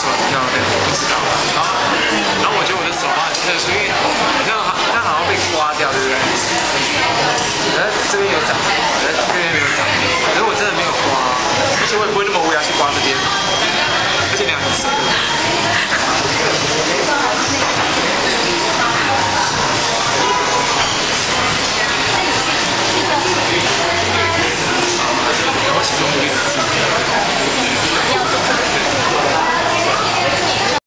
说要对我不知道。好然后我觉得我的手包很特殊因为那好那好像被刮掉对不对？哎这边有长